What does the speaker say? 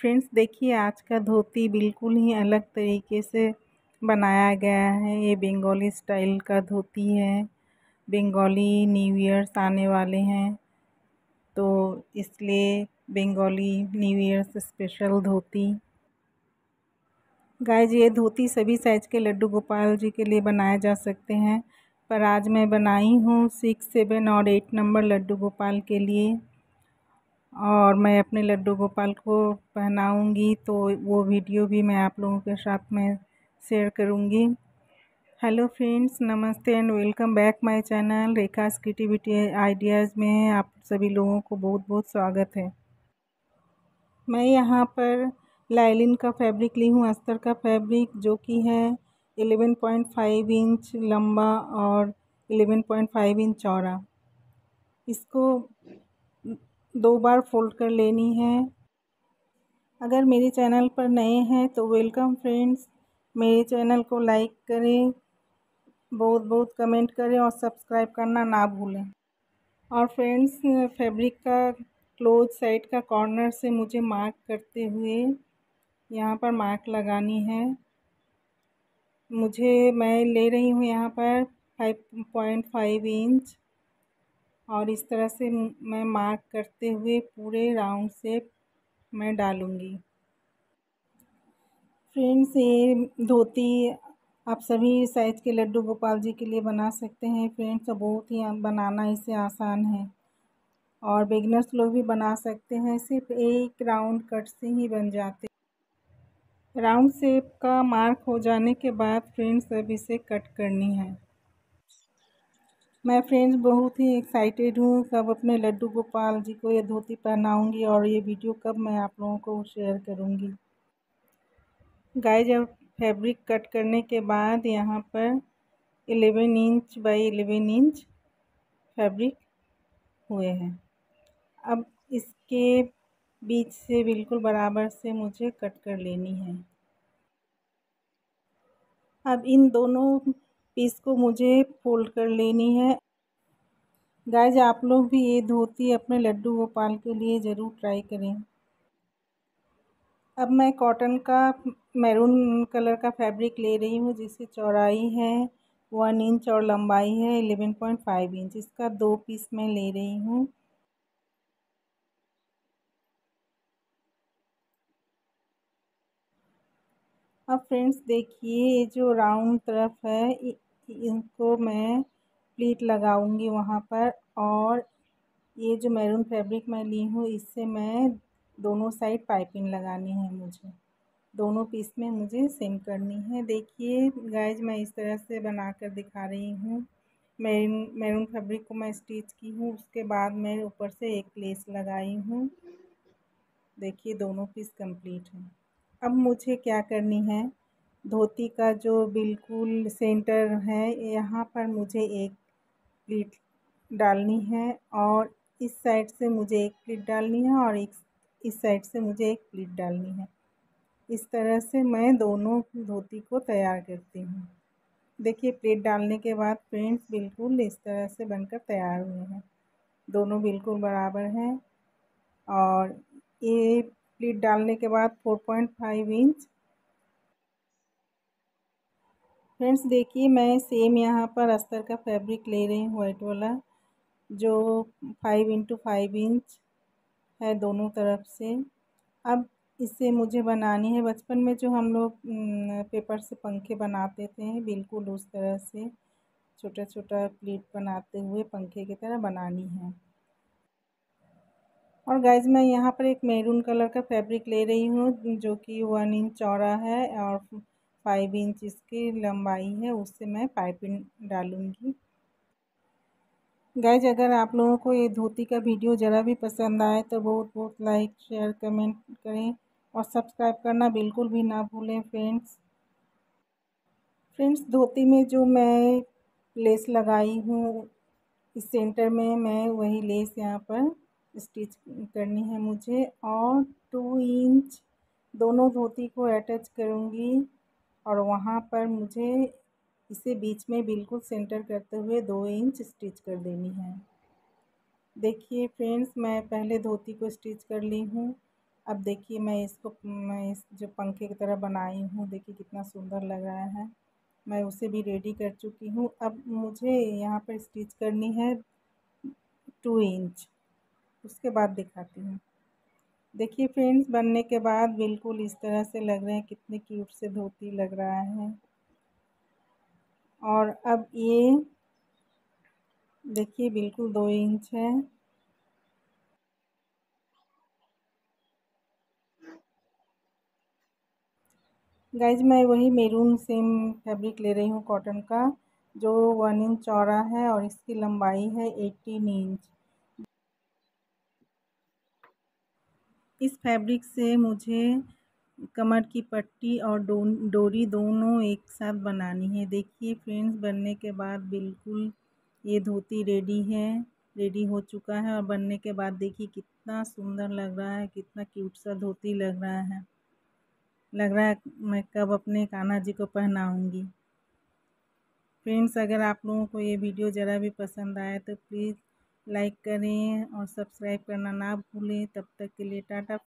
Friends देखिए, आज का धोती बिल्कुल ही अलग तरीके से बनाया गया है। ये बंगाली स्टाइल का धोती है। बंगाली न्यू ईयर्स आने वाले हैं। तो इसलिए Bengali new years special dhoti. Guys ये धोती सभी साइज़ के लड्डू गोपाल जी के लिए बनाए जा सकते हैं। पर आज मैं बनाई हूँ सिक्स सेवन और एट नंबर लड्डू गोपाल के लिए। और मैं अपने लड्डू गोपाल को पहनाऊँगी तो वो वीडियो भी मैं आप लोगों के साथ में शेयर करूँगी। हेलो फ्रेंड्स नमस्ते and welcome back my channel Rekha creativity ideas में आप सभी लोगों को बहुत बहुत स्वागत है। मैं यहाँ पर लाइलिन का फैब्रिक ली हूँ अस्तर का फैब्रिक जो कि है एलेवन पॉइंट फाइव इंच लंबा और एलेवन पॉइंट फाइव इंच चौड़ा। इसको दो बार फोल्ड कर लेनी है। अगर मेरे चैनल पर नए हैं तो वेलकम फ्रेंड्स। मेरे चैनल को लाइक करें बहुत बहुत कमेंट करें और सब्सक्राइब करना ना भूलें। और फ्रेंड्स, फैब्रिक का क्लोज साइड का कॉर्नर से मुझे मार्क करते हुए यहाँ पर मार्क लगानी है। मुझे, मैं ले रही हूँ यहाँ पर फाइव पॉइंट फाइव इंच। और इस तरह से मैं मार्क करते हुए पूरे राउंड शेप मैं डालूँगी। फ्रेंड्स ये धोती आप सभी साइज़ के लड्डू गोपाल जी के लिए बना सकते हैं। फ्रेंड्स तो बहुत ही बनाना इसे आसान है। और बिगनर्स लोग भी बना सकते हैं। सिर्फ़ एक राउंड कट से ही बन जाते राउंड शेप का मार्क हो जाने के बाद फ्रेंड्स अब इसे कट करनी है। मैं फ्रेंड्स बहुत ही एक्साइटेड हूँ। कब अपने लड्डू गोपाल जी को ये धोती पहनाऊँगी और ये वीडियो कब मैं आप लोगों को शेयर करूँगी। गाय जब फैब्रिक कट करने के बाद यहाँ पर eleven inch by eleven inch fabric हुए हैं। अब इसके बीच से बिल्कुल बराबर से मुझे कट कर लेनी है। अब इन दोनों पीस को मुझे फोल्ड कर लेनी है। गाइज़ आप लोग भी ये धोती अपने लड्डू गोपाल के लिए ज़रूर ट्राई करें। अब मैं कॉटन का मैरून कलर का फैब्रिक ले रही हूँ, जिसकी चौड़ाई है वन इंच और लंबाई है एलेवन पॉइंट फाइव इंच इसका दो पीस मैं ले रही हूँ। अब फ्रेंड्स देखिए, ये जो राउंड तरफ़ है इनको मैं प्लीट लगाऊँगी वहाँ पर और ये जो मैरून फैब्रिक मैं ली हूँ, इससे मैं दोनों साइड पाइपिंग लगानी है मुझे। दोनों पीस में मुझे सेम करनी है। देखिए गाइज़ मैं इस तरह से बना कर दिखा रही हूँ। मैरून मैरून फैब्रिक को मैं स्टिच की हूँ, उसके बाद मैं ऊपर से एक लेस लगाई हूँ। देखिए दोनों पीस कंप्लीट हैं। अब मुझे क्या करनी है? धोती का जो बिल्कुल सेंटर है, यहाँ पर मुझे एक प्लीट डालनी है और इस साइड से मुझे एक प्लीट डालनी है और एक इस साइड से मुझे एक प्लीट डालनी है। इस तरह से मैं दोनों धोती को तैयार करती हूँ। देखिए, प्लेट डालने के बाद फ्रेंड्स बिल्कुल इस तरह से बनकर तैयार हुए हैं। दोनों बिल्कुल बराबर हैं और ये प्लीट डालने के बाद four point five inch friends, देखिए, मैं सेम यहाँ पर अस्तर का फैब्रिक ले रही हूँ, वाइट वाला, जो फाइव इंटू फाइव इंच है दोनों तरफ़ से। अब इसे मुझे बनानी है। बचपन में जो हम लोग पेपर से पंखे बनाते थे, बिल्कुल उस तरह से छोटा छोटा प्लेट बनाते हुए पंखे की तरह बनानी है। और गाइज़ मैं यहाँ पर एक मैरून कलर का फैब्रिक ले रही हूँ, जो कि वन इंच चौड़ा है और फाइव इंच इसकी लंबाई है, उससे मैं पाइपिंग डालूँगी। गाइज़ अगर आप लोगों को ये धोती का वीडियो ज़रा भी पसंद आए तो बहुत बहुत लाइक शेयर कमेंट करें और सब्सक्राइब करना बिल्कुल भी ना भूलें फ्रेंड्स फ्रेंड्स धोती में जो मैं लेस लगाई हूँ, इस सेंटर में मैं वही लेस यहाँ पर स्टिच करनी है मुझे और टू इंच दोनों धोती को अटैच करूँगी। और वहाँ पर मुझे इसे बीच में बिल्कुल सेंटर करते हुए दो इंच स्टिच कर देनी है। देखिए फ्रेंड्स, मैं पहले धोती को स्टिच कर ली हूँ। अब देखिए मैं इसको, मैं इस जो पंखे की तरह बनाई हूँ, देखिए कितना सुंदर लग रहा है। मैं उसे भी रेडी कर चुकी हूँ। अब मुझे यहाँ पर स्टिच करनी है टू इंच। उसके बाद दिखाती हूँ। देखिए फ्रेंड्स बनने के बाद बिल्कुल इस तरह से लग रहे हैं, कितने क्यूट से धोती लग रहा है। और अब ये देखिए बिल्कुल दो इंच है। गाइज़ मैं वही मेरून सेम फैब्रिक ले रही हूँ कॉटन का, जो वन इंच चौड़ा है और इसकी लंबाई है एटीन इंच इस फैब्रिक से मुझे कमर की पट्टी और डोरी दोनों एक साथ बनानी है। देखिए फ्रेंड्स, बनने के बाद बिल्कुल ये धोती रेडी है, रेडी हो चुका है और बनने के बाद देखिए कितना सुंदर लग रहा है, कितना क्यूट सा धोती लग रहा है। लग रहा है मैं कब अपने कान्हा जी को पहनाऊँगी। फ्रेंड्स, अगर आप लोगों को ये वीडियो ज़रा भी पसंद आए तो प्लीज़ लाइक करें और सब्सक्राइब करना ना भूलें। तब तक के लिए टाटा।